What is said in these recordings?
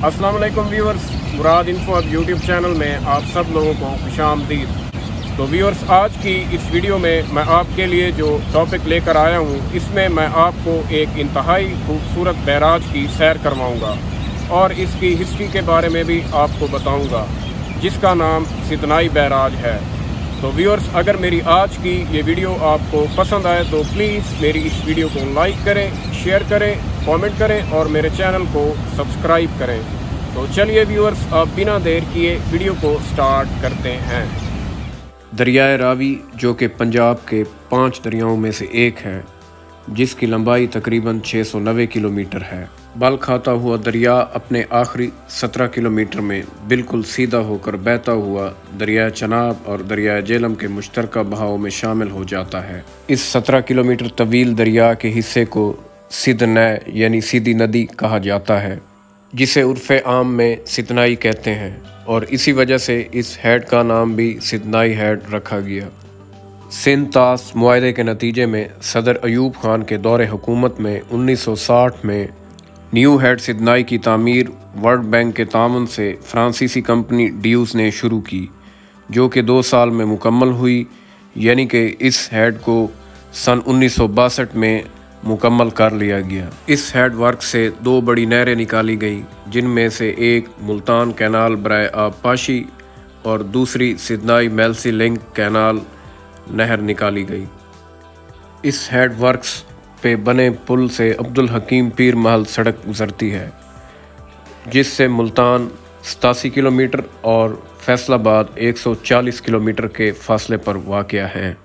वालेकुम viewers, Murad info अब YouTube channel में आप सब लोगों को खुश आमदीद तो व्यूअर्स, आज की इस वीडियो में मैं आपके लिए जो टॉपिक लेकर आया हूँ, इसमें मैं आपको एक इंतहाई खूबसूरत बैराज की सैर करवाऊँगा और इसकी हिस्ट्री के बारे में भी आपको बताऊँगा, जिसका नाम सितनाई बैराज है। तो व्यूअर्स, अगर मेरी आज की ये वीडियो आपको पसंद आए तो प्लीज़ मेरी इस वीडियो को लाइक करें शेयर करें कमेंट करें और मेरे चैनल को सब्सक्राइब करें। तो चलिए व्यूअर्स अब बिना देर किए वीडियो को स्टार्ट करते हैं। दरियाए रावी, जो कि पंजाब के पाँच दरियाओं में से एक है, जिसकी लंबाई तकरीबन 690 किलोमीटर है। बल खाता हुआ दरिया अपने आखिरी 17 किलोमीटर में बिल्कुल सीधा होकर बहता हुआ दरिया चनाब और दरिया जेलम के मुश्तर बहाव में शामिल हो जाता है। इस 17 किलोमीटर तवील दरिया के हिस्से को सिद्ध नय यानी सीधी नदी कहा जाता है, जिसे उर्फ़ आम में सितनाई कहते हैं, और इसी वजह से इस हेड का नाम भी सिदनाई हेड रखा गया। सिंध माहे के नतीजे में सदर अयूब खान के दौरे हुकूमत में 1960 में न्यू हेड सिदनाई की तामीर वर्ल्ड बैंक के तामन से फ्रांसीसी कंपनी ड्यूज ने शुरू की, जो कि दो साल में मुकम्मल हुई, यानी कि इस हेड को सन उन्नीस में मुकम्मल कर लिया गया। इस हेड वर्क से दो बड़ी नहरें निकाली गईं, जिनमें से एक मुल्तान कैनाल बरए आबपाशी और दूसरी सिदनाई मेलसी लिंक कैनाल नहर निकाली गई। इस हेड वर्क्स पे बने पुल से अब्दुल हकीम पीर महल सड़क गुजरती है, जिससे मुल्तान सतासी किलोमीटर और फैसलाबाद 140 किलोमीटर के फासले पर वाक़ है।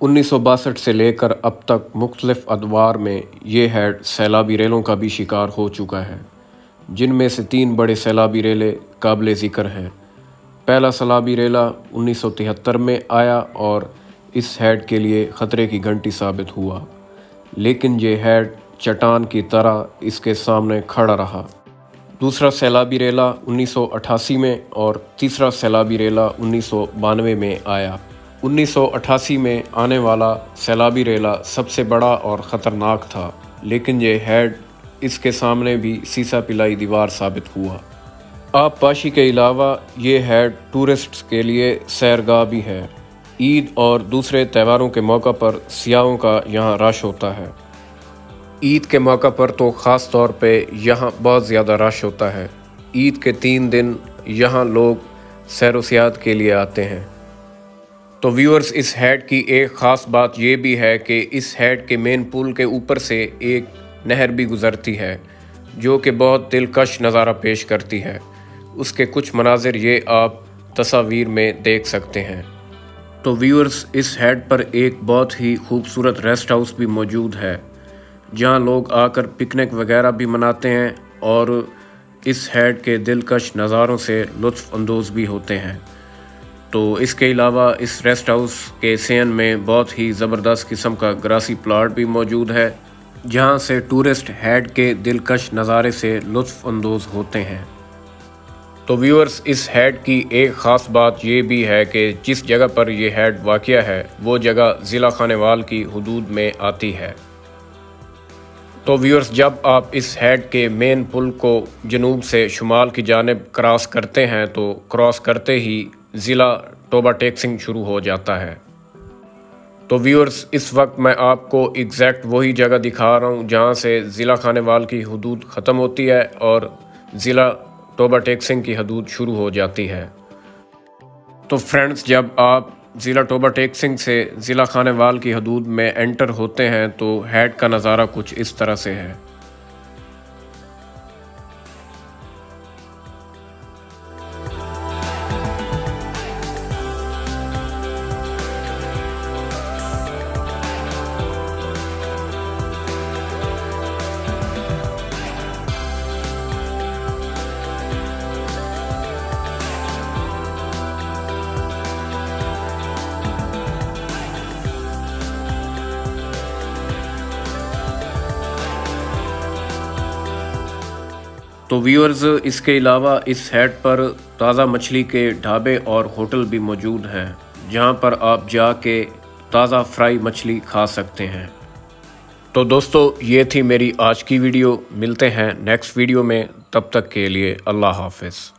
उन्नीस सौ बासठ से लेकर अब तक मुख्तलिफ़ अदवार में ये हेड सैलाबी रेलों का भी शिकार हो चुका है, जिनमें से तीन बड़े सैलाबी रेले काबिल ज़िक्र हैं। पहला सैलाबी रेला 1973 में आया और इस हेड के लिए ख़तरे की घंटी साबित हुआ, लेकिन ये हेड चट्टान की तरह इसके सामने खड़ा रहा। दूसरा सैलाबी रेला 1988 में और तीसरा सैलाबी रेला उन्नीस सौ बानवे में आया। 1988 में आने वाला सैलाबी रेला सबसे बड़ा और ख़तरनाक था, लेकिन ये हेड इसके सामने भी सीसा पिलाई दीवार साबित हुआ। आप पाशी के अलावा ये हेड टूरिस्ट्स के लिए सैरगाह भी है। ईद और दूसरे त्योहारों के मौका पर सियाहों का यहाँ रश होता है। ईद के मौका पर तो ख़ास तौर पे यहाँ बहुत ज़्यादा रश होता है। ईद के तीन दिन यहाँ लोग सैर सियात के लिए आते हैं। तो व्यूअर्स इस हेड की एक ख़ास बात यह भी है कि इस हेड के मेन पुल के ऊपर से एक नहर भी गुज़रती है, जो कि बहुत दिलकश नज़ारा पेश करती है। उसके कुछ मनाजिर ये आप तस्वीर में देख सकते हैं। तो व्यूअर्स इस हेड पर एक बहुत ही खूबसूरत रेस्ट हाउस भी मौजूद है, जहाँ लोग आकर पिकनिक वगैरह भी मनाते हैं और इस हेड के दिलकश नज़ारों से लुत्फ़ अंदोज़ भी होते हैं। तो इसके अलावा इस रेस्ट हाउस के सेन में बहुत ही ज़बरदस्त किस्म का ग्रासी प्लाट भी मौजूद है, जहाँ से टूरिस्ट हेड के दिलकश नज़ारे से लुत्फ़ अंदोज़ होते हैं। तो व्यूअर्स, इस हेड की एक ख़ास बात ये भी है कि जिस जगह पर यह हेड वाक़ है, वो जगह ज़िला खानेवाल की हदूद में आती है। तो व्यूअर्स, जब आप इस हेड के मेन पुल को जनूब से शुमाल की जानब क्रॉस करते हैं तो क्रॉस करते ही ज़िला टोबा टेक्सिंग शुरू हो जाता है। तो व्यूअर्स इस वक्त मैं आपको एग्जैक्ट वही जगह दिखा रहा हूँ जहाँ से ज़िला खानेवाल की हदूद ख़त्म होती है और ज़िला टोबा टेक्सिंग की हदूद शुरू हो जाती है। तो फ्रेंड्स जब आप ज़िला टोबा टेक्सिंग से ज़िला खानेवाल की हदूद में एंटर होते हैं तो हेड का नज़ारा कुछ इस तरह से है। तो व्यूअर्स इसके अलावा इस हेड पर ताज़ा मछली के ढाबे और होटल भी मौजूद हैं, जहाँ पर आप जाके ताज़ा फ्राई मछली खा सकते हैं। तो दोस्तों, ये थी मेरी आज की वीडियो। मिलते हैं नेक्स्ट वीडियो में। तब तक के लिए अल्लाह हाफिज़।